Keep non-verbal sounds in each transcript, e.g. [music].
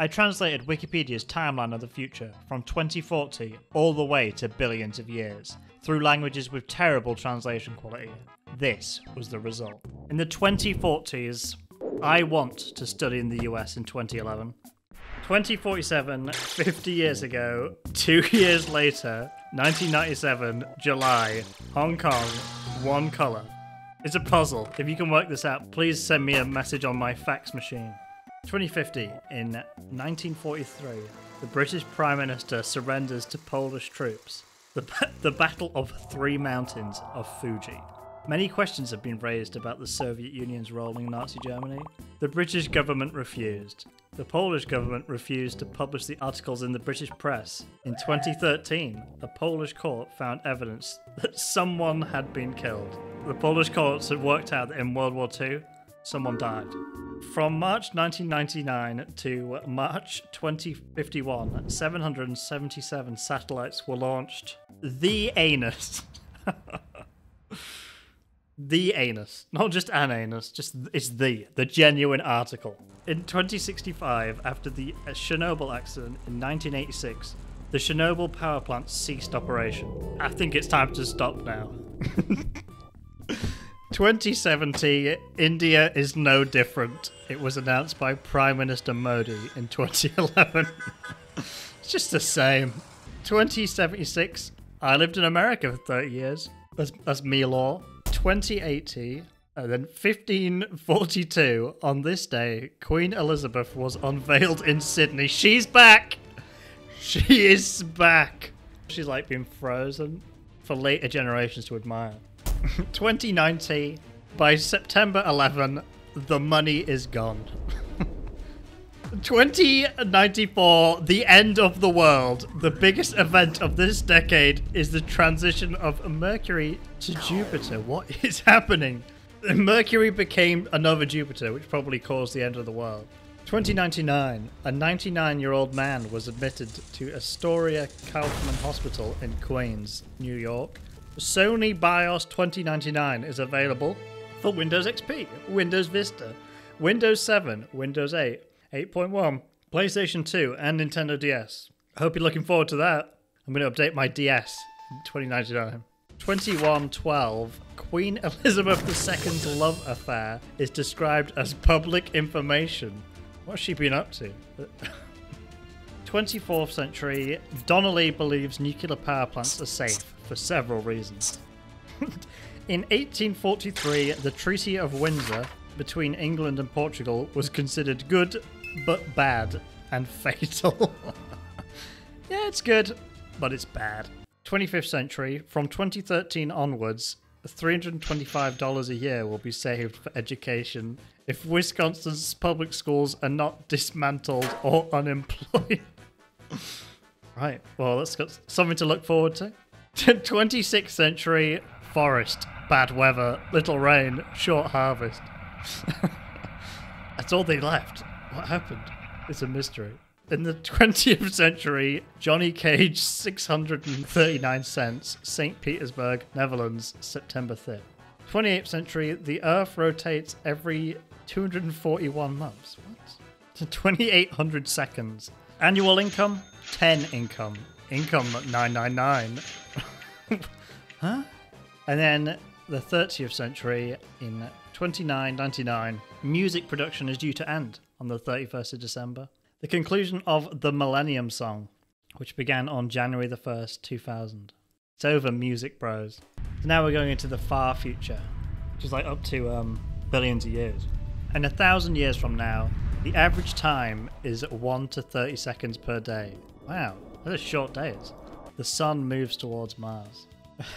I translated Wikipedia's timeline of the future from 2040 all the way to billions of years through languages with terrible translation quality. This was the result. In the 2040s, I want to study in the US in 2011. 2047, 50 years ago, two [laughs] years later, 1997, July, Hong Kong, one colour. It's a puzzle. If you can work this out, please send me a message on my fax machine. 2050, in 1943, the British Prime Minister surrenders to Polish troops. The, the Battle of Three Mountains of Fuji. Many questions have been raised about the Soviet Union's role in Nazi Germany. The British government refused. The Polish government refused to publish the articles in the British press. In 2013, a Polish court found evidence that someone had been killed. The Polish courts had worked out that in World War II, someone died. From March 1999 to March 2051, 777 satellites were launched. The anus. [laughs] the anus, not just an anus, just it's the the genuine article. In 2065, after the uh, Chernobyl accident in 1986, the Chernobyl power plant ceased operation. I think it's time to stop now. [laughs] 2070, India is no different. It was announced by Prime Minister Modi in 2011. [laughs] it's just the same. 2076, I lived in America for 30 years. That's, that's me law. 2080, and then 1542, on this day, Queen Elizabeth was unveiled in Sydney. She's back! She is back! She's like been frozen for later generations to admire. [laughs] 2090, by September 11, the money is gone. [laughs] 2094, the end of the world. The biggest event of this decade is the transition of Mercury to Jupiter. What [laughs] is happening? Mercury became another Jupiter, which probably caused the end of the world. 2099, a 99 year old man was admitted to Astoria Kaufman Hospital in Queens, New York. Sony BIOS 2099 is available for Windows XP, Windows Vista, Windows 7, Windows 8, 8.1, PlayStation 2, and Nintendo DS. I hope you're looking forward to that. I'm going to update my DS in 2099. 2112, Queen [laughs] Elizabeth II's love affair is described as public information. What's she been up to? [laughs] 24th century, Donnelly believes nuclear power plants are safe for several reasons. [laughs] In 1843, the Treaty of Windsor between England and Portugal was considered good but bad and [laughs] fatal. [laughs] yeah, it's good, but it's bad. 25th century, from 2013 onwards, $325 a year will be saved for education if Wisconsin's public schools are not dismantled or unemployed. right, well, that's got something to look forward to. [laughs] 26th century, forest, bad weather, little rain, short harvest. [laughs] that's all they left. What happened? It's a mystery. In the 20th century, Johnny Cage, 639 cents, St. Petersburg, Netherlands, September 5th. 28th century, the Earth rotates every 241 months. What? 2800 seconds. Annual income, 10 income. Income 999. [laughs] huh? And then the 30th century, in 2999, music production is due to end on the 31st of December. The conclusion of the Millennium Song, which began on January the 1st, 2000. It's over, Music Bros. So now we're going into the far future, which is like up to um, billions of years. And a thousand years from now, the average time is 1 to 30 seconds per day. Wow, those are short days. The sun moves towards Mars.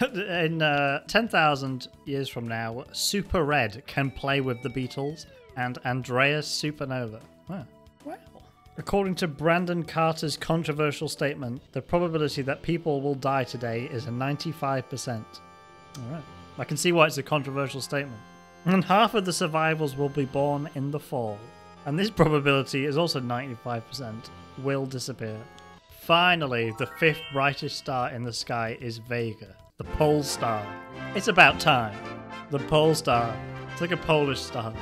[laughs] In uh, 10,000 years from now, Super Red can play with the Beatles and Andreas Supernova. Wow. Wow. According to Brandon Carter's controversial statement, the probability that people will die today is a 95%. Alright. I can see why it's a controversial statement. And half of the survivors will be born in the fall. And this probability is also 95%, will disappear. Finally, the fifth brightest star in the sky is Vega, the pole star. It's about time. The pole star. It's like a Polish star.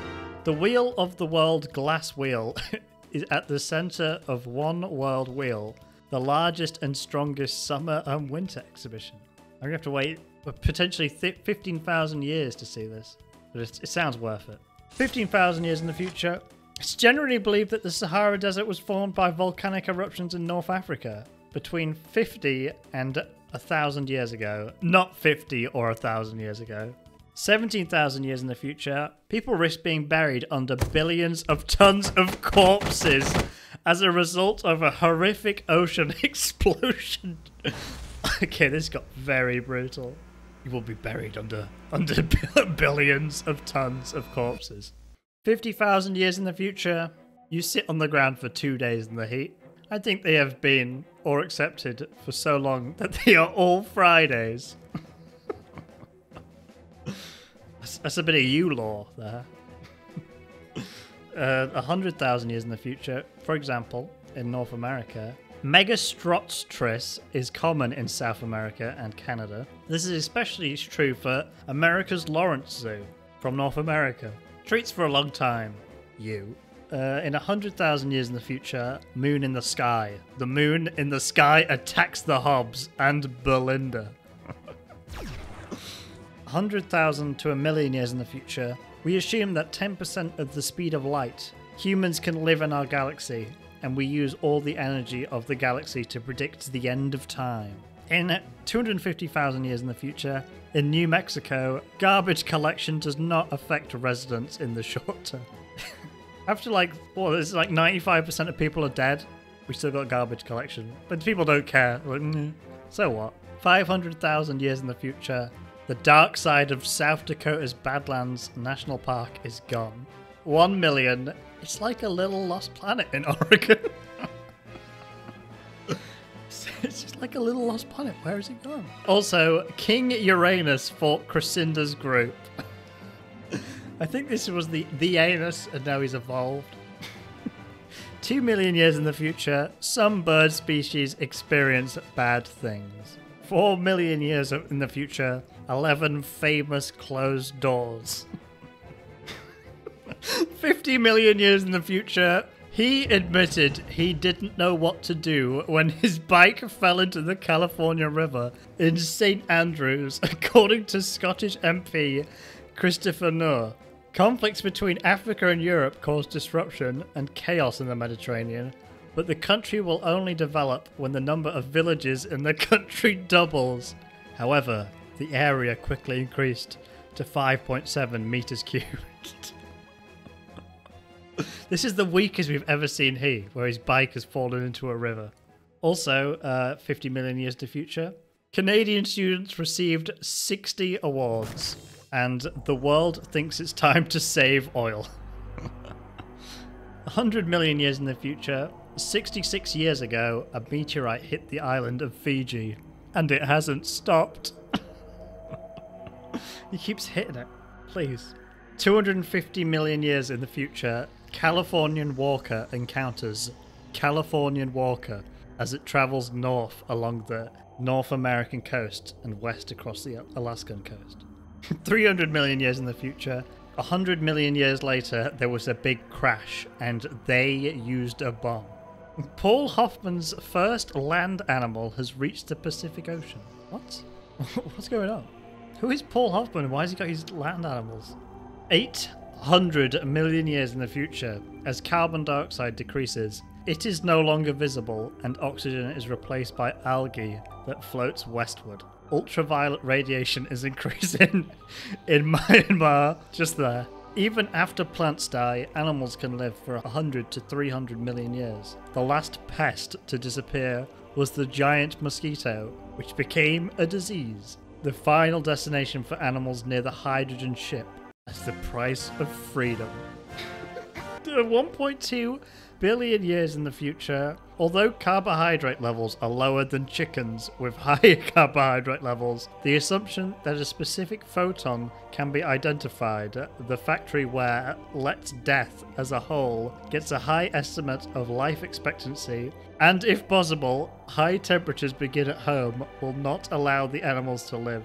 The wheel of the world glass wheel [laughs] is at the center of one world wheel, the largest and strongest summer and winter exhibition. I'm gonna have to wait potentially th- 15,000 years to see this, but it, it sounds worth it. 15,000 years in the future, it's generally believed that the Sahara Desert was formed by volcanic eruptions in North Africa between 50 and 1,000 years ago. Not 50 or 1,000 years ago. 17,000 years in the future, people risk being buried under billions of tons of corpses as a result of a horrific ocean [laughs] explosion. [laughs] okay, this got very brutal. You will be buried under under [laughs] billions of tons of corpses. 50,000 years in the future, you sit on the ground for two days in the heat. I think they have been or accepted for so long [laughs] that they are all Fridays. that's, that's a bit of you law there. [laughs] uh, a hundred thousand years in the future, for example, in North America, Megastrotstris is common in South America and Canada. This is especially true for America's Lawrence Zoo from North America. Treats for a long time, you. Uh, in a hundred thousand years in the future, moon in the sky. The moon in the sky attacks the Hobbs and Belinda. Hundred thousand to a million years in the future, we assume that 10% of the speed of light, humans can live in our galaxy, and we use all the energy of the galaxy to predict the end of time. In 250,000 years in the future, in New Mexico, garbage collection does not affect residents in the [laughs] short term. After like, well, it's like 95% of people are dead, we still got garbage collection. But people don't care. Like, mm, so what? 500,000 years in the future, the dark side of South Dakota's Badlands National Park is gone. One million. It's like a little lost planet in [laughs] Oregon. It's just like a little lost planet. Where is it gone? Also, King Uranus fought Crescinda's group. [laughs] I think this was the the anus, and now he's evolved. [laughs] Two million years in the future, some bird species experience bad things. Four million years in the future, 11 famous closed doors. [laughs] 50 million years in the future, he admitted he didn't know what to do when his bike fell into the California River in St. Andrews, [laughs] according to Scottish MP Christopher Nuhr. Conflicts between Africa and Europe caused disruption and chaos in the Mediterranean, but the country will only develop when the number of villages in the [laughs] country doubles. However, the area quickly increased to 5.7 meters cubed. [laughs] this is the weakest we've ever seen he, where his bike has fallen into a river. Also, uh, 50 million years to the future, Canadian students received 60 awards, and the world thinks it's time to save oil. 100 million years in the future, 66 years ago, a meteorite hit the island of Fiji, and it hasn't stopped. [laughs] he keeps hitting it. Please. 250 million years in the future, Californian Walker encounters Californian Walker as it travels north along the North American coast and west across the Alaskan coast. [laughs] 300 million years in the future, 100 million years later, there was a big crash and they used a bomb. Paul Hoffman's first land animal has reached the Pacific Ocean. What? [laughs] What's going on? Who is Paul Hoffman? Why has he got his land animals? 800 million years in the future, as carbon dioxide decreases, it is no longer visible and oxygen is replaced by algae that floats westward. Ultraviolet radiation is [laughs] increasing in Myanmar, just there. Even after plants die, animals can live for 100 to 300 million years. The last pest to disappear was the giant mosquito, which became a disease. The final destination for animals near the hydrogen ship as the price of freedom. 1.2 billion years in the future, although carbohydrate levels are lower than chickens with [laughs] higher carbohydrate levels, the assumption that a specific photon can be identified, at the factory where Let's Death as a whole gets a high estimate of life expectancy, and if possible, high temperatures begin at home, will not allow the animals to live.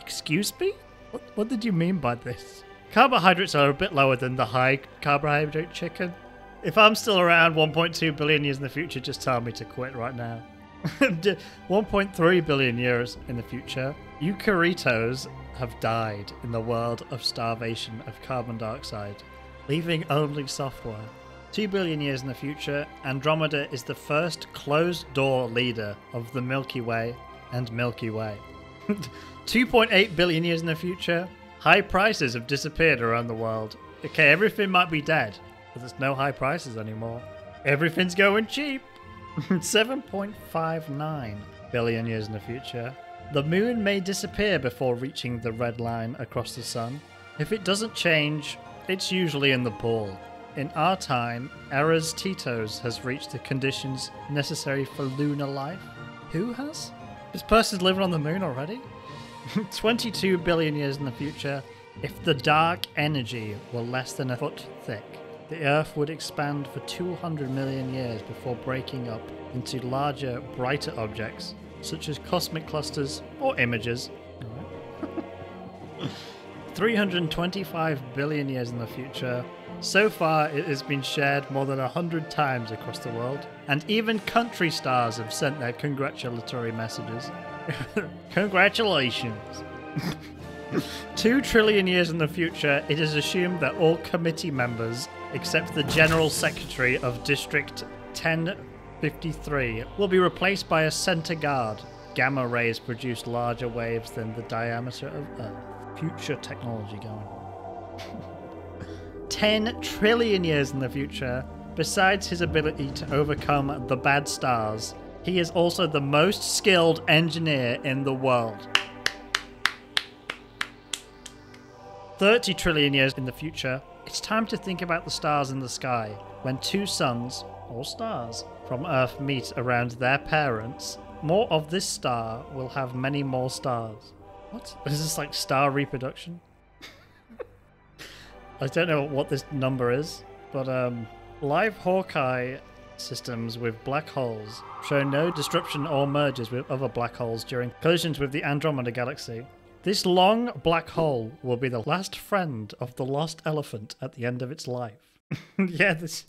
Excuse me? What, what did you mean by this? Carbohydrates are a bit lower than the high carbohydrate chicken. If I'm still around 1.2 billion years in the future, just tell me to quit right now. [laughs] 1.3 billion years in the future, eukaryotes have died in the world of starvation of carbon dioxide, leaving only software. 2 billion years in the future, Andromeda is the first closed door leader of the Milky Way and Milky Way. [laughs] 2.8 billion years in the future, high prices have disappeared around the world. Okay, everything might be dead, but there's no high prices anymore. Everything's going cheap. [laughs] 7.59 billion years in the future. The moon may disappear before reaching the red line across the sun. If it doesn't change, it's usually in the pool. In our time, Eras Titos has reached the conditions necessary for lunar life. Who has? This person's living on the moon already? [laughs] 22 billion years in the future, if the dark energy were less than a foot thick, the Earth would expand for 200 million years before breaking up into larger, brighter objects, such as cosmic clusters or images. [laughs] 325 billion years in the future, so far, it has been shared more than 100 times across the world, and even country stars have sent their congratulatory messages. [laughs] Congratulations! [laughs] Two trillion years in the future, it is assumed that all committee members, except the General Secretary of District 1053, will be replaced by a center guard. Gamma rays produce larger waves than the diameter of Earth. Future technology going on. [laughs] 10 trillion years in the future, besides his ability to overcome the bad stars, he is also the most skilled engineer in the world. 30 trillion years in the future, it's time to think about the stars in the sky when two suns, or stars, from Earth meet around their parents. More of this star will have many more stars. What? [laughs] Is this like star reproduction? [laughs] I don't know what this number is, but um, live Hawkeye systems with black holes show no disruption or mergers with other black holes during collisions with the Andromeda Galaxy. This long black hole will be the last friend of the lost elephant at the end of its life. [laughs] yeah, this,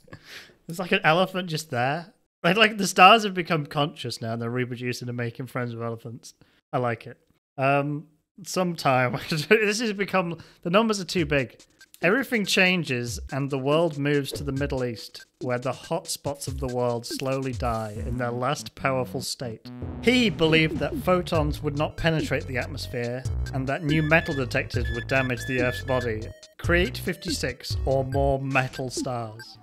there's like an elephant just there. Like, like the stars have become conscious now and they're reproducing and making friends with elephants. I like it. Um, sometime [laughs] this has become the numbers are too big. Everything changes and the world moves to the Middle East, where the hot spots of the world slowly die in their last powerful state. He believed that photons would not penetrate the atmosphere and that new metal detectors would damage the Earth's body. Create 56 or more metal stars.